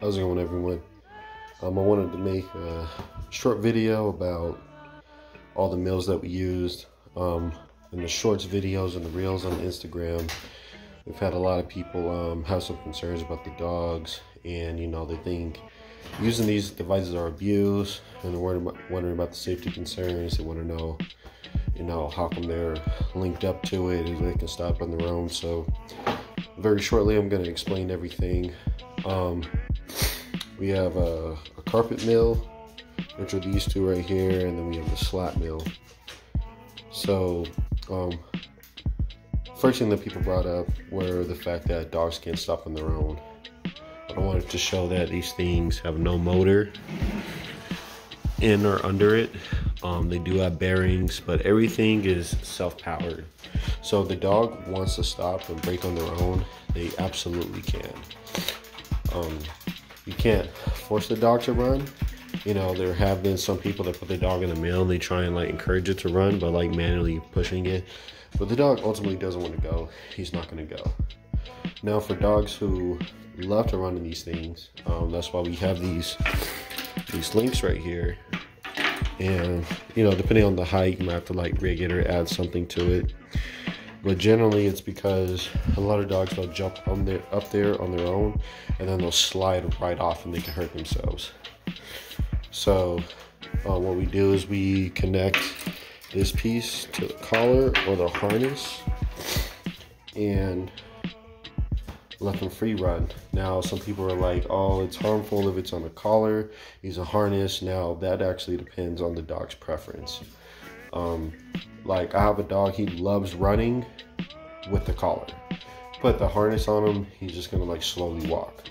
How's it going, everyone? Um, I wanted to make a short video about all the mills that we used. Um, in the shorts videos and the reels on Instagram, we've had a lot of people um, have some concerns about the dogs, and you know they think using these devices are abuse, and they're wondering about, the safety concerns. They want to know, you know, how come they're linked up to it, if they can stop on their own. So, very shortly, I'm going to explain everything. Um, we have a, a, carpet mill, which are these two right here, and then we have the slat mill. So, um, first thing that people brought up were the fact that dogs can't stop on their own. I wanted to show that these things have no motor in or under it. Um, they do have bearings, but everything is self-powered. So if the dog wants to stop and brake on their own, they absolutely can. Um, you can't force the dog to run. You know, there have been some people that put their dog in the mill and they try and like encourage it to run, but like manually pushing it. But the dog ultimately doesn't want to go. He's not going to go. Now, for dogs who love to run in these things, um, that's why we have these these links right here. And you know, depending on the height, you might have to like rig it or add something to it. But generally, it's because a lot of dogs will jump on there, up there on their own, and then they'll slide right off, and they can hurt themselves. So, uh, what we do is we connect this piece to the collar or the harness, and let them free run. Now, some people are like, oh, it's harmful if it's on a collar, use a harness. Now, that actually depends on the dog's preference. Um, like I have a dog, he loves running with the collar. Put the harness on him, he's just gonna like slowly walk.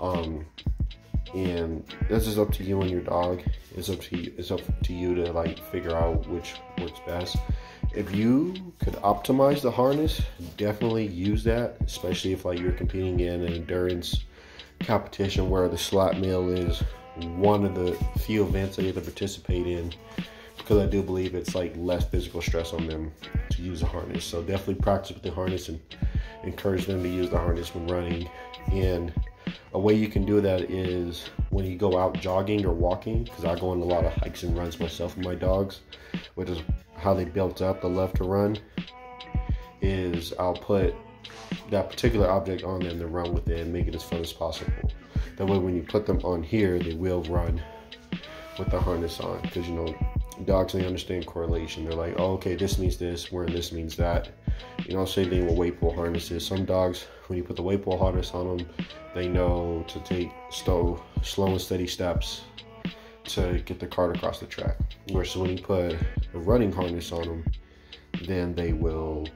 Um, and this is up to you and your dog. It's up to you. It's up to you to like figure out which works best. If you could optimize the harness, definitely use that, especially if like you're competing in an endurance competition where the slat mill is one of the few events that you have to participate in because I do believe it's like less physical stress on them to use a harness. So definitely practice with the harness and encourage them to use the harness when running. And a way you can do that is when you go out jogging or walking, because I go on a lot of hikes and runs myself with my dogs, which is how they built up the love to run. Is I'll put that particular object on them to run with it and make it as fun as possible. That way, when you put them on here, they will run with the harness on because you know dogs they understand correlation. They're like, oh, okay, this means this, where this means that. You know, same thing with weight pull harnesses. Some dogs, when you put the weight pull harness on them, they know to take slow, slow and steady steps to get the cart across the track. Whereas when you put a running harness on them, then they will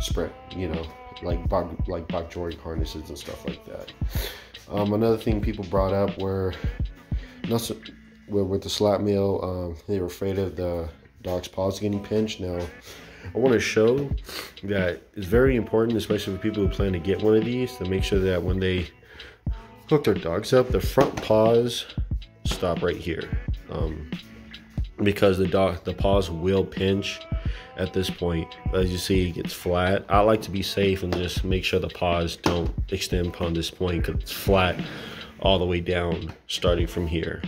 sprint. You know, like Bob, like Bob Jordan harnesses and stuff like that. Um, another thing people brought up were not so, with, with the slat mill, um, they were afraid of the dog's paws getting pinched. Now, I want to show that it's very important, especially for people who plan to get one of these, to make sure that when they hook their dogs up, the front paws stop right here. Um, because the dog, the paws will pinch at this point. As you see, it gets flat. I like to be safe and just make sure the paws don't extend upon this point because it's flat all the way down, starting from here.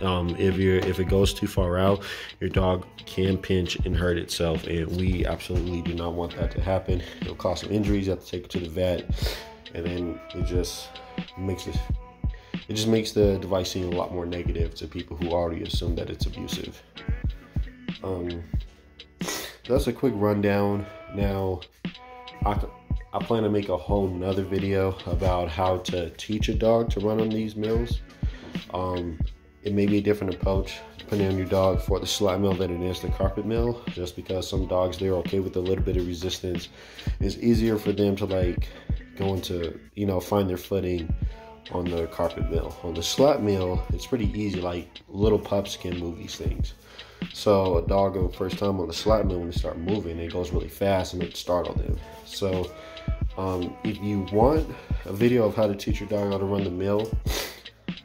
Um, if you're if it goes too far out, your dog can pinch and hurt itself, and we absolutely do not want that to happen. It'll cause some injuries. You have to take it to the vet, and then it just makes it it just makes the device seem a lot more negative to people who already assume that it's abusive. Um, that's a quick rundown. Now, I, I plan to make a whole nother video about how to teach a dog to run on these mills. Um, it may be a different approach depending on your dog for the slat mill than it is the carpet mill just because some dogs they're okay with a little bit of resistance. It's easier for them to like go into you know find their footing on the carpet mill. On the slat mill it's pretty easy like little pups can move these things. So a dog the first time on the slat mill when they start moving it goes really fast and it startle them. So um, if you want a video of how to teach your dog how to run the mill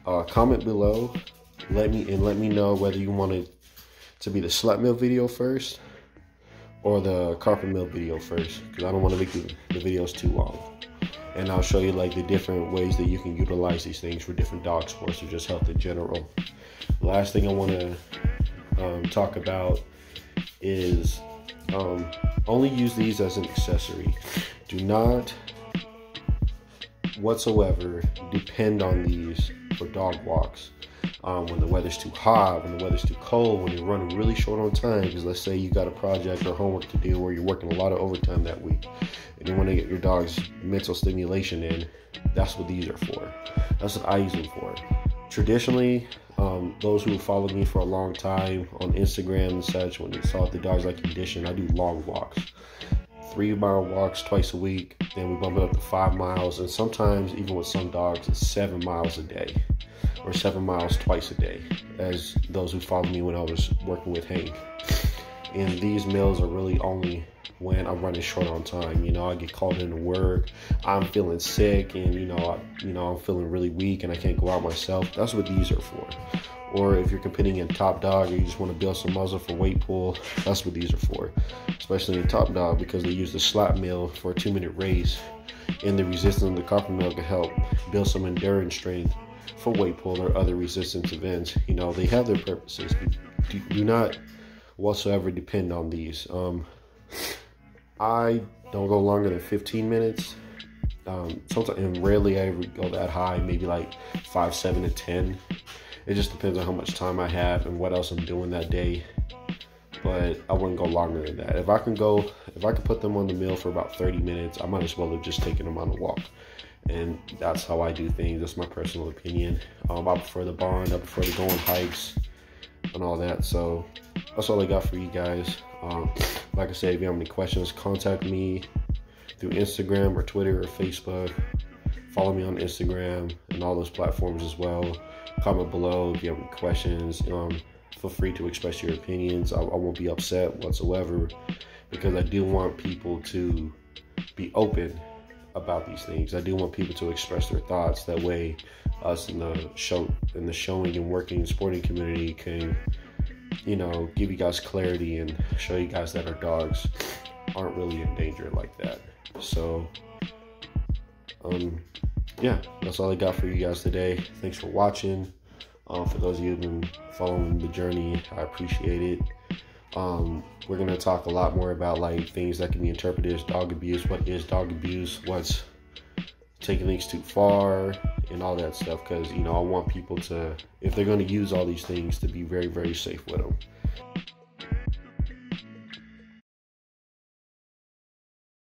uh, comment below let me and let me know whether you want it to be the slat mill video first or the carpet mill video first because I don't want to make the, the videos too long. and I'll show you like the different ways that you can utilize these things for different dog sports or just health in general. Last thing I want to um, talk about is um, only use these as an accessory. Do not whatsoever depend on these for dog walks. Um, when the weather's too hot, when the weather's too cold, when you're running really short on time, because let's say you got a project or homework to do where you're working a lot of overtime that week, and you want to get your dog's mental stimulation in, that's what these are for. That's what I use them for. Traditionally, um, those who followed me for a long time on Instagram and such, when they saw the dogs like condition, I do long walks. Three mile walks twice a week, then we bump it up to five miles, and sometimes, even with some dogs, it's seven miles a day or seven miles twice a day, as those who followed me when I was working with Hank. And these mills are really only when I'm running short on time. You know, I get called into work, I'm feeling sick, and you know, I, you know, I'm feeling really weak, and I can't go out myself. That's what these are for. Or if you're competing in top dog, or you just want to build some muscle for weight pull, that's what these are for. Especially in top dog because they use the slat mill for a two minute race, and the resistance of the carpet mill can help build some endurance strength for weight pull or other resistance events. You know, they have their purposes. Do, do not whatsoever depend on these. Um, I don't go longer than 15 minutes. Um, sometimes, and rarely I ever go that high, maybe like five, seven to 10. It just depends on how much time I have and what else I'm doing that day. But I wouldn't go longer than that. If I can go, if I can put them on the mill for about 30 minutes, I might as well have just taken them on a walk. And that's how I do things. That's my personal opinion. Um, I prefer the bond. I prefer to go on hikes and all that. So that's all I got for you guys. Um, like I said, if you have any questions, contact me through Instagram or Twitter or Facebook. Follow me on Instagram and all those platforms as well. Comment below if you have any questions. Um, feel free to express your opinions. I, I won't be upset whatsoever because I do want people to be open about these things. I do want people to express their thoughts. That way, us in the show, in the showing and working sporting community can you know, give you guys clarity and show you guys that our dogs aren't really in danger like that. So, um, yeah, that's all I got for you guys today. Thanks for watching. Um, for those of you who've been following the journey, I appreciate it. Um, we're gonna talk a lot more about like things that can be interpreted as dog abuse. What is dog abuse? What's taking things too far? and all that stuff because you know I want people to if they're going to use all these things to be very very safe with them.